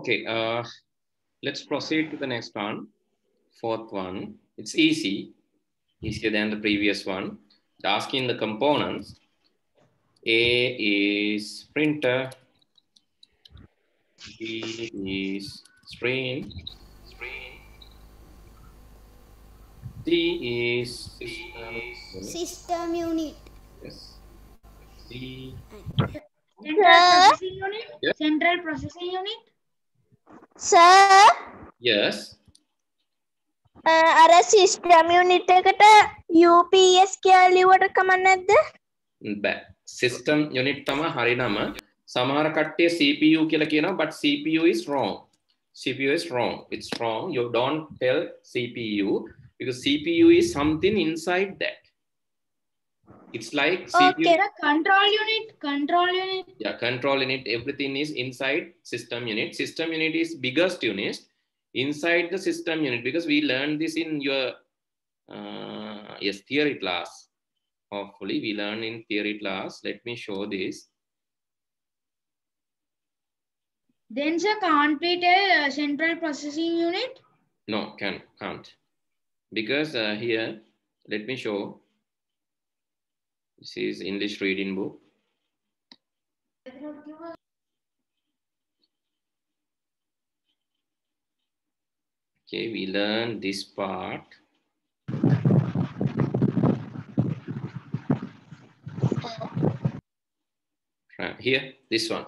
Okay, uh, let's proceed to the next one. Fourth one. It's easy, easier than the previous one. Asking the components. A is printer. B is screen. Screen. D is system. System unit. Yes. D. Central processing unit. Yeah. Central processing unit. Sir Yes. අර system unit එකට UPS කියලා ලිව්වට කමක් නැද්ද? බෑ system unit තම හරි නම සමහර කට්ටිය CPU කියලා කියනවා but CPU is wrong. CPU is wrong. It's wrong. You don't tell CPU because CPU is something inside that it's like CPU Okay. Control unit. Control unit. yeah control unit everything is inside system unit system unit is biggest unit inside the system unit because we learned this in your uh, yes theory class hopefully we learn in theory class let me show this Then sir can't be tell uh, central processing unit. no can can't because uh, here let me show this is english reading book. Okay we learn this part. Right, here this one.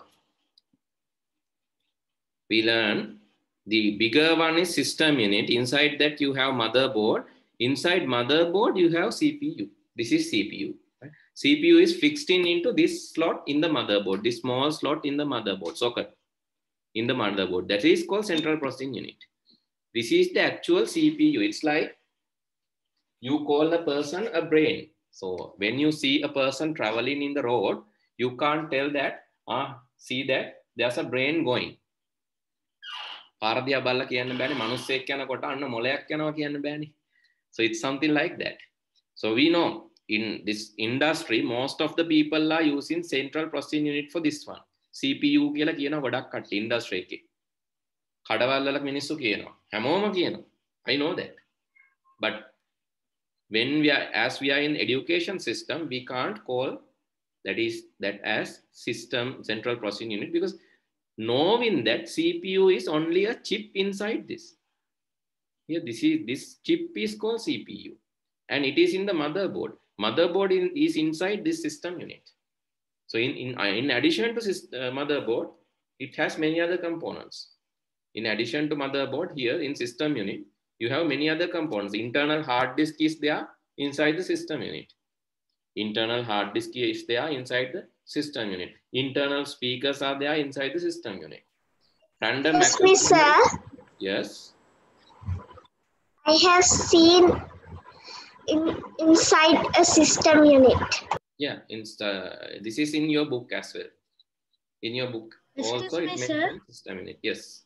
We learn the bigger one is system unit. Inside that you have motherboard. Inside motherboard you have cpu this is cpu? cpu is fixed in into this slot in the motherboard this small slot in the motherboard socket in the motherboard that is called central processing unit this is the actual cpu it's like you call a person a brain so when you see a person traveling in the road you can't tell that ah see that there's a brain going පාරදියා බල්ල කියන්න බෑනේ මිනිස්සෙක් යනකොට අන්න මොලයක් යනවා කියන්න බෑනේ so it's something like that so we know in this industry most of the people are using central processing unit for this one cpu කියලා කියන ගොඩක් කට්ටිය industry එකේ කඩවල් වල මිනිස්සු කියනවා හැමෝම කියනවා i know that but when we are as we are in education system we can't call that is that as system central processing unit because knowing that CPU is only a chip inside this. Here, this is this chip is called CPU, and it is in the motherboard. Motherboard in, is inside this system unit. So, in in, uh, in addition to sys- uh, motherboard, it has many other components. In addition to motherboard, here in system unit, you have many other components. Internal hard disk is there inside the system unit. Internal hard disk is there inside the system unit. Internal speakers are there inside the system unit. Random Excuse access- me, sir. Yes. I have seen in, inside a system unit. Yeah. Insta, this is in your book as well. In your book Excuse also me, it sir. mentions system unit. Yes.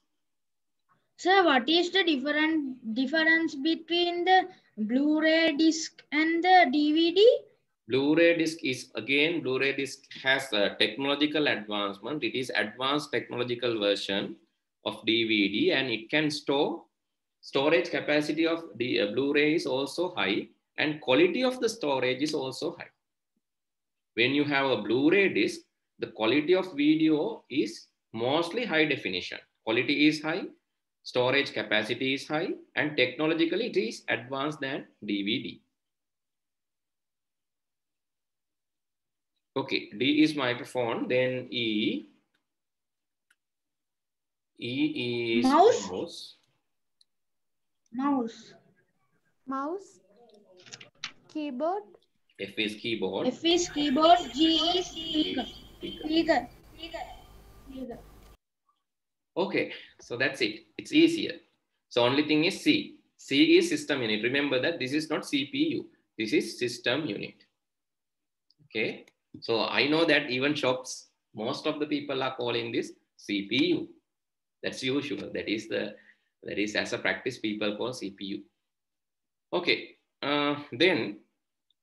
Sir, what is the different difference between the Blu-ray disc and the DVD? Blu-ray disc is again Blu-ray disc has a technological advancement. It is advanced technological version of DVD and it can store storage capacity of the uh, Blu-ray is also high and quality of the storage is also high. When you have a Blu-ray disc, the quality of video is mostly high definition. Quality is high, storage capacity is high, and technologically it is advanced than DVD. Okay, D is microphone, then E. E is Mouse? mouse. Mouse. mouse, keyboard, F is keyboard. F is keyboard. G is speaker. Speaker. Speaker. Okay, so that's it. It's easier. So only thing is C. C is system unit. Remember that this is not CPU. This is system unit. Okay. So I know that even shops, most of the people are calling this CPU. That's usual. That is the that is as a practice people call CPU. Okay. Uh, then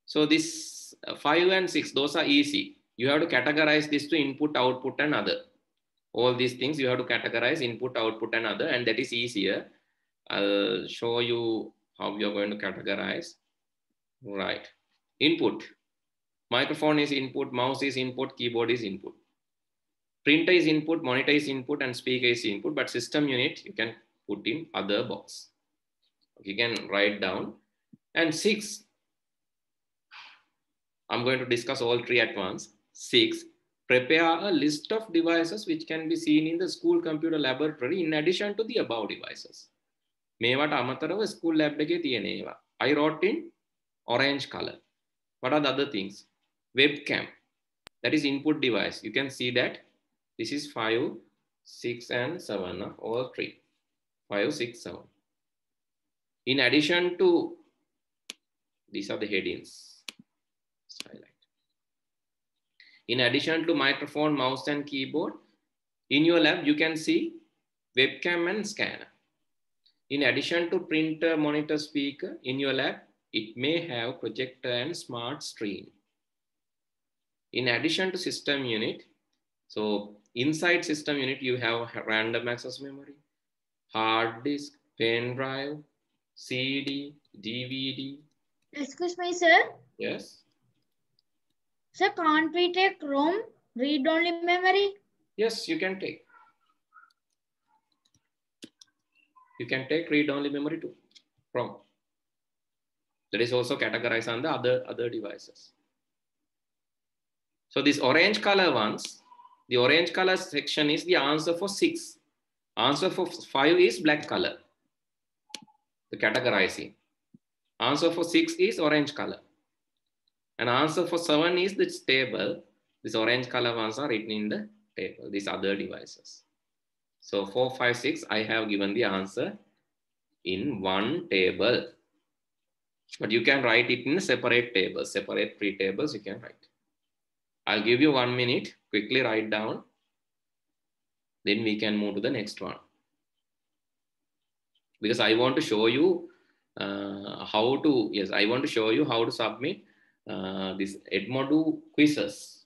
so this uh, five and six those are easy. You have to categorize this to input, output, and other. all these things you have to categorize input, output, and other, and that is easier. I'll show you how you're going to categorize. Right. Input. Microphone is input, mouse is input, keyboard is input. Printer is input, monitor is input, and speaker is input, but system unit you can put in other box. You can write down. And six, I'm going to discuss all three at once. Six, prepare a list of devices which can be seen in the school computer laboratory in addition to the above devices. මේවට අමතරව school lab එකේ තියෙන ඒවා. I wrote in orange color. What are the other things? Webcam. That is input device. You can see that this is 5, 6, and 7, uh, all three. 5, 6, 7. In addition to, these are the headings. In addition to microphone, mouse, and keyboard, in your lab, you can see webcam and scanner. In addition to printer, monitor, speaker, in your lab, it may have projector and smart screen. In addition to system unit, so inside system unit, you have random access memory, hard disk, pen drive, CD, DVD. Excuse me, sir. Yes. Sir, can't we take ROM, read-only memory? Yes, you can take. You can take read-only memory too from. That is also categorized on the other, other devices. So these orange color ones, the orange color section is the answer for six. Answer for five is black color. The categorizing. Answer for six is orange color. And answer for seven is this table. This orange color ones are written in the table, these other devices. So four, five, six, I have given the answer in one table. But you can write it in separate tables, separate three tables you can write. I'll give you one minute, quickly write down. Then we can move to the next one. Because I want to show you uh, how to, yes, I want to show you how to submit uh, this Edmodo quizzes.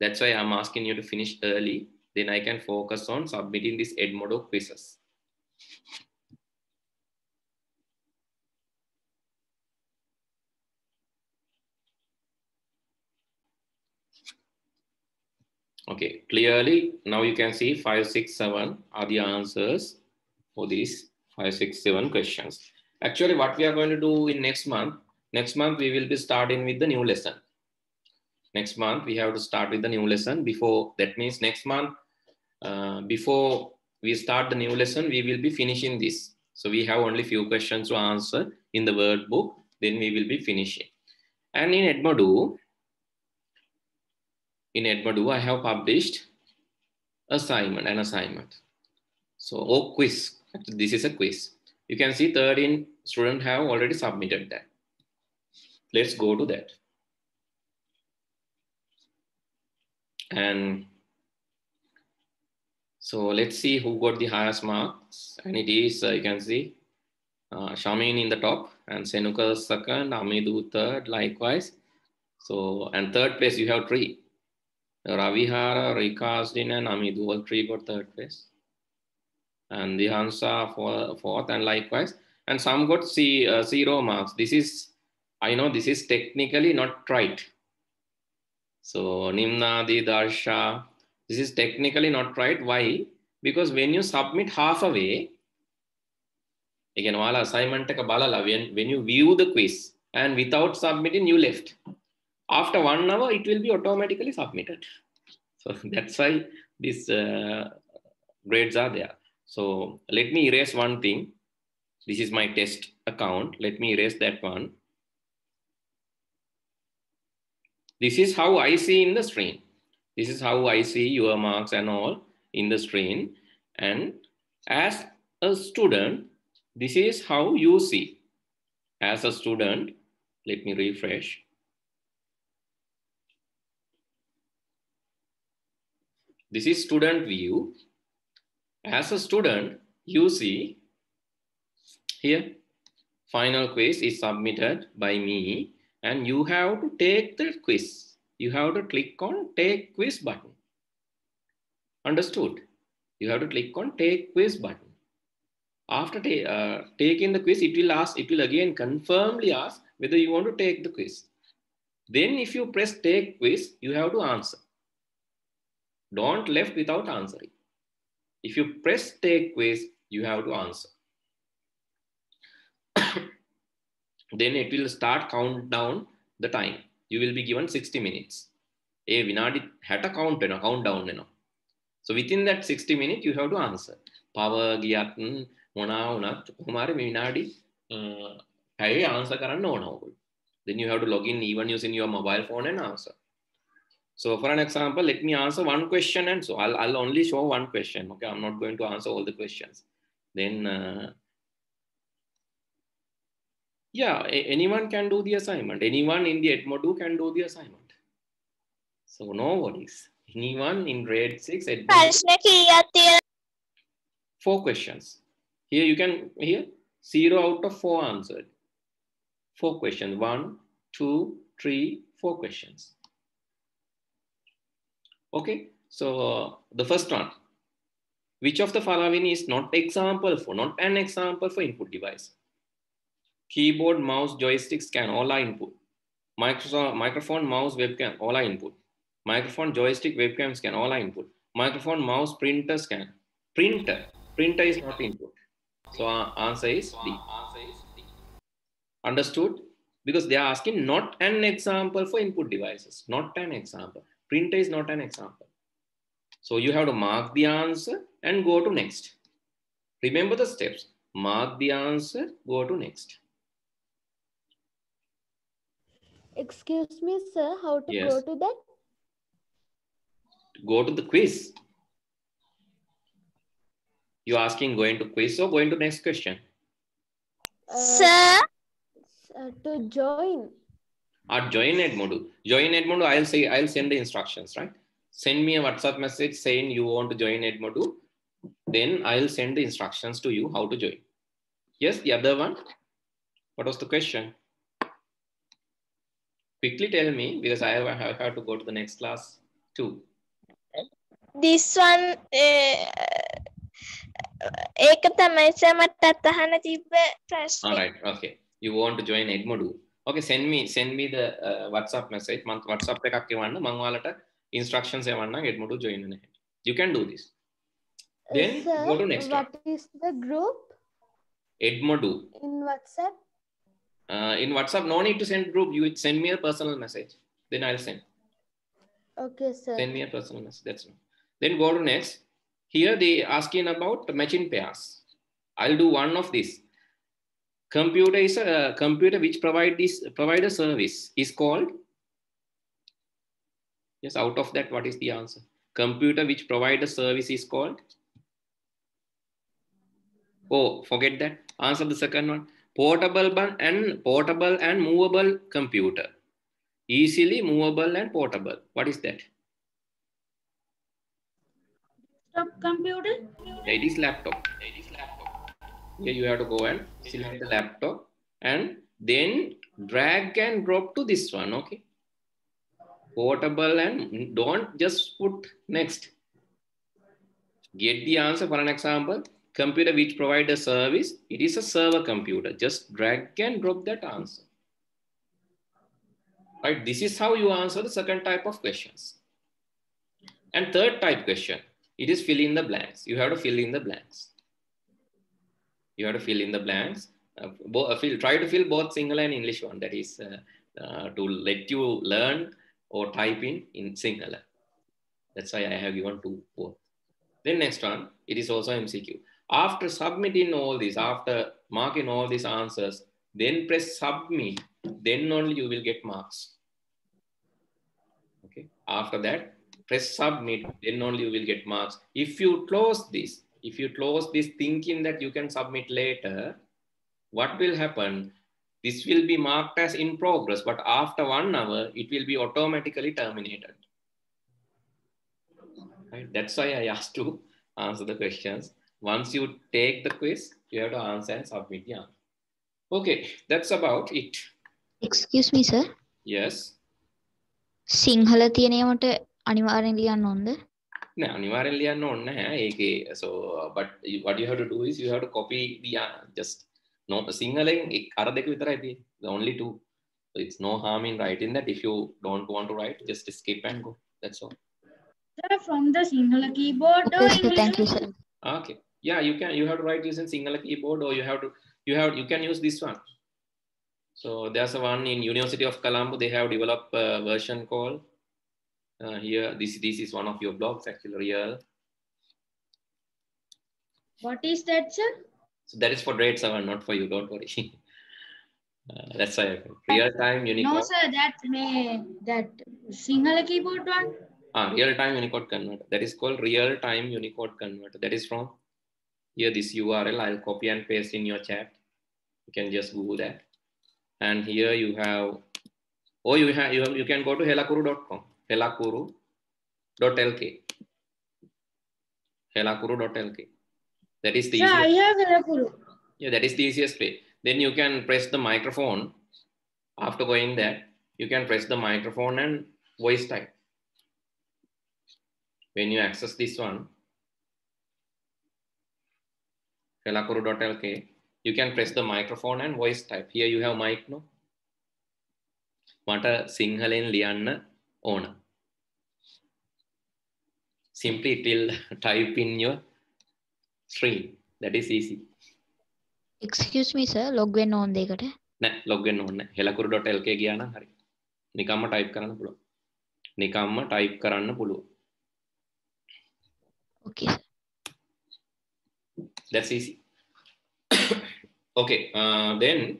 That's why I'm asking you to finish early. Then I can focus on submitting this Edmodo quizzes. Okay, clearly now you can see five, six, seven are the answers for these five, six, seven questions. Actually, what we are going to do in next month, next month we will be starting with the new lesson. Next month we have to start with the new lesson before, that means next month, uh, before we start the new lesson, we will be finishing this. So we have only few questions to answer in the word book, then we will be finishing. And in Edmodo, in Edmodo, I have published assignment, an assignment. So, oh, quiz. This is a quiz. You can see 13 students have already submitted that. Let's go to that. And so let's see who got the highest marks. And it is, uh, you can see, uh, Shamin in the top and Senuka second, Amidu third, likewise. So, and third place, you have three. Ravihara, Rikasdin, and Amidu, all three got third place. And the Hansa for fourth, and likewise. And some got C, uh, zero marks. This is, I know this is technically not right. So Nimnadi, Darsha, this is technically not right. Why? Because when you submit half away, again, while assignment when, when you view the quiz and without submitting, you left after one hour it will be automatically submitted so that's why these uh, grades are there so let me erase one thing this is my test account let me erase that one this is how i see in the screen. This is how i see your marks and all in the screen. And as a student this is how you see. As a student let me refresh. This is student view. As a student, you see here, final quiz is submitted by me and you have to take the quiz. You have to click on take quiz button. Understood? You have to click on take quiz button. After ta- uh, taking the quiz, it will ask, it will again confirmly ask whether you want to take the quiz. Then if you press take quiz, you have to answer. Don't left without answering. If you press take quiz, you have to answer. then it will start count down the time. You will be given 60 minutes. ඒ විනාඩි 60 count වෙනවා count down වෙනවා. So within that 60 minutes you have to answer. power ගියත් මොනවා වුණත් කොහොම හරි මේ විනාඩි පැයේ answer කරන්න ඕන ඕගොල්ලෝ. Then you have to log in even using your mobile phone and answer. So for an example, let me answer one question and so I'll, I'll only show one question. Okay, I'm not going to answer all the questions. Then uh, yeah anyone can do the assignment. Anyone in the edmodo can do the assignment. So no worries. Anyone in grade 6 edmodo. four questions. Here you can here zero out of four answered. Four questions. One two three four questions. Okay so uh, the first one. Which of the following is not example for not an example for input device? Keyboard, mouse, joystick, scan, all are input. Microsoft, microphone, mouse, webcam, all are input. Microphone, joystick, webcam, scan, all are input. Microphone, mouse, printer, scan. Printer, printer is not input. So our answer is D. Understood? Because they are asking not an example for input devices, not an example. Printer is not an example. So you have to mark the answer and go to next. Remember the steps. Mark the answer, go to next. Excuse me, sir. How to Yes. go to that? Go to the quiz. You're asking going to quiz or going to next question? Uh, sir uh, to join. Or join Edmodo. Join Edmodo, I'll say I'll send the instructions, right? Send me a WhatsApp message saying you want to join Edmodo. Then I'll send the instructions to you how to join. Yes, the other one. What was the question? Quickly tell me because I have, I have to go to the next class too. this one ඒක තමයි sir මට අතහන තිබ්බ All ප්‍රශ්නේ right. Okay. You want to join Edmodo. Okay, send me send me the uh, WhatsApp message. මම WhatsApp එකක් එවන්න මම ඔයාලට instructions එවන්නම් Edmodo join වෙන හැටි. You can do this. Uh, Then sir, go to next one. what is the group Edmodo. in WhatsApp? Uh, in WhatsApp, no need to send group. You send me a personal message. Then I'll send. Okay, sir. Send me a personal message. That's all. Then go to next. Here they asking about matching pairs. I'll do one of this. Computer is a computer which provide this provide a service is called. Yes, out of that, what is the answer? Computer which provide a service is called. Oh, forget that. Answer the second one. Portable and portable and movable computer. Easily movable and portable. What is that? Stop computer. It is laptop. Here you have to go and select the laptop and then drag and drop to this one. Okay. Portable and don't just put next. Get the answer for an example. Computer which provide a service. It is a server computer. Just drag and drop that answer. Right. This is how you answer the second type of questions. And third type question. It is fill in the blanks. You have to fill in the blanks. You have to fill in the blanks. Uh, uh, fill, try to fill both Sinhala and English one. That is uh, uh, to let you learn or type in in Sinhala. That's why I have given two both. Then next one, it is also MCQ. After submitting all this, after marking all these answers, then press submit. Then only you will get marks. Okay. After that, press submit. Then only you will get marks. If you close this, if you close this thinking that you can submit later, what will happen? This will be marked as in progress, but after one hour, it will be automatically terminated. Right? That's why I asked to answer the questions. Once you take the quiz, you have to answer and submit the answer. Okay, that's about it. Excuse මි sir Yes. Sinhala තියෙනවට අනිවාරෙන් ලියන්න ඕොන්ද නෑ අනිවාර්යෙන් ලියන්න ඕනේ නැහැ ඒකේ so uh, but you- what you have to do is you have to copy the uh, just no සිංහලෙන් එක් අර දෙක විතරයි තියෙන්නේ the only two so it's no harm in writing that if you don't want to write just skip and go that's all Sir, from the Sinhala keyboard or Okay, sir. English? Thank you, sir. okay yeah you can you have to write using Sinhala keyboard or you have to you have you can use this one so there's a one in university of colombo they have developed a version called uh, here this this is one of your blogs actually real What is that, sir? so that is for grade 7 not for you don't worry uh, that's why real time Unicode. No, sir, that may that Sinhala keyboard one. ah, real time unicode converter that is called real time unicode converter that is from here this url i'll copy and paste in your chat. You can just google that. And here you have or you have you, have, you can go to helakuru.com helakuru.lk helakuru.lk that is the Sir, I have Helakuru. yeah that is the easiest way. Then you can press the microphone. After going there you can press the microphone and voice type. When you access this one helakuru.lk you can press the microphone and voice type. Here you have mic no? මට සිංහලෙන් ලියන්න ඕන. Simply it will type in your stream that is easy. Excuse me, sir. Log වෙන්න ඕන දෙයකට. නෑ log වෙන්න ඕනේ helakuru.lk ගියා නම් හරි. නිකම්ම type කරන්න පුළුවන්. නිකම්ම type කරන්න පුළුවන්. Okay, sir. That's easy. okay, uh, then,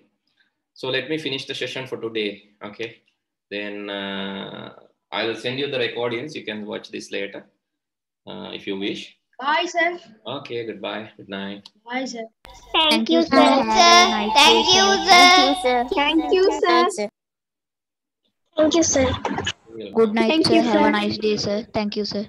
so let me finish the session for today. Okay, then uh, I will send you the recordings. You can watch this later uh, if you wish. Bye, sir. Okay, goodbye. Good night. Bye, sir. Thank you, sir. sir. Have a Thank you, sir. sir. Thank you, sir. Thank you, sir. Good night, Thank sir. you, Have a nice day, sir. Thank you, sir.